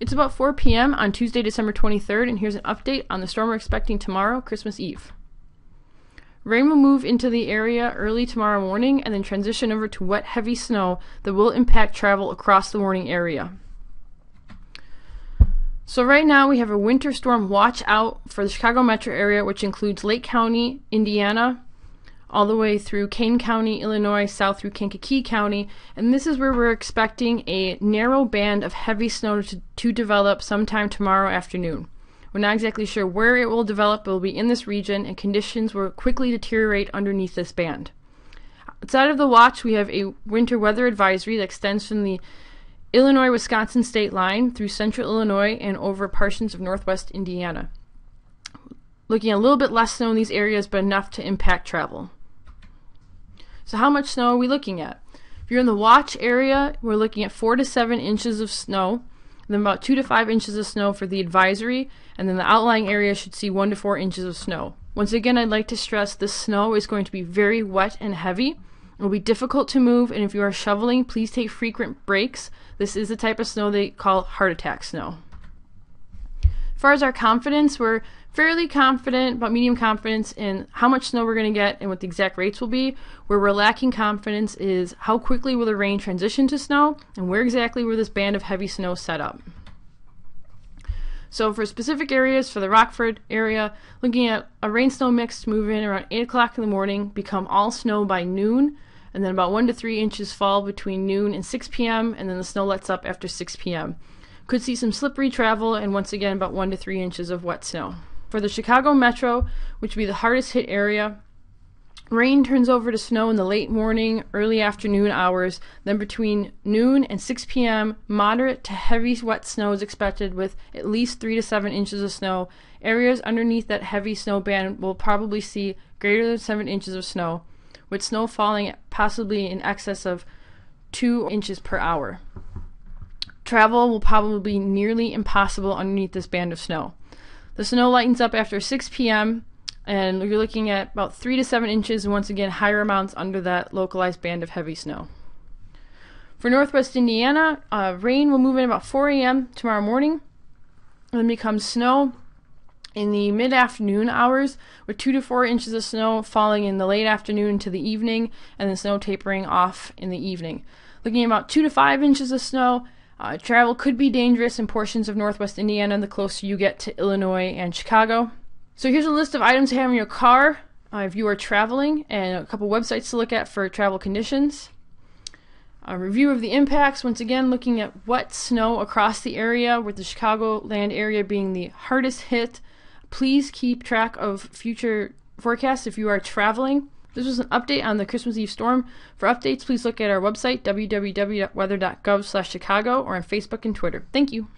It's about 4 p.m. on Tuesday, December 23rd, and here's an update on the storm we're expecting tomorrow, Christmas Eve. Rain will move into the area early tomorrow morning and then transition over to wet, heavy snow that will impact travel across the warning area. So, right now we have a winter storm watch out for the Chicago metro area, which includes Lake County, Indiana, all the way through Kane County, Illinois, south through Kankakee County. And this is where we're expecting a narrow band of heavy snow to, to develop sometime tomorrow afternoon. We're not exactly sure where it will develop, but it will be in this region, and conditions will quickly deteriorate underneath this band. Outside of the watch, we have a winter weather advisory that extends from the Illinois Wisconsin state line through central Illinois and over portions of northwest Indiana. Looking a little bit less snow in these areas, but enough to impact travel. So, how much snow are we looking at? If you're in the watch area, we're looking at 4 to 7 inches of snow then about 2 to 5 inches of snow for the advisory, and then the outlying area should see 1 to 4 inches of snow. Once again, I'd like to stress the snow is going to be very wet and heavy. It will be difficult to move, and if you are shoveling, please take frequent breaks. This is the type of snow they call heart attack snow. As far as our confidence, we're fairly confident, but medium confidence in how much snow we're going to get and what the exact rates will be. Where we're lacking confidence is how quickly will the rain transition to snow and where exactly will this band of heavy snow set up. So for specific areas, for the Rockford area, looking at a rain snow mix to move in around 8 o'clock in the morning, become all snow by noon, and then about 1 to 3 inches fall between noon and 6 p.m., and then the snow lets up after 6 p.m. Could see some slippery travel, and once again, about 1 to 3 inches of wet snow. For the Chicago metro, which would be the hardest hit area, rain turns over to snow in the late morning, early afternoon hours. Then between noon and 6 p.m., moderate to heavy wet snow is expected with at least 3 to 7 inches of snow. Areas underneath that heavy snow band will probably see greater than 7 inches of snow, with snow falling possibly in excess of 2 inches per hour. Travel will probably be nearly impossible underneath this band of snow. The snow lightens up after 6 p.m., and you're looking at about 3 to 7 inches, and once again, higher amounts under that localized band of heavy snow. For northwest Indiana, uh, rain will move in about 4 a.m. tomorrow morning, and then becomes snow in the mid afternoon hours, with 2 to 4 inches of snow falling in the late afternoon to the evening, and then snow tapering off in the evening. Looking at about 2 to 5 inches of snow uh, travel could be dangerous in portions of northwest Indiana the closer you get to Illinois and Chicago. So here's a list of items to have in your car uh, if you are traveling and a couple websites to look at for travel conditions. A review of the impacts, once again, looking at what snow across the area, with the Chicagoland area being the hardest hit. Please keep track of future forecasts if you are traveling. This was an update on the Christmas Eve storm. For updates, please look at our website, www.weather.gov/chicago, or on Facebook and Twitter. Thank you.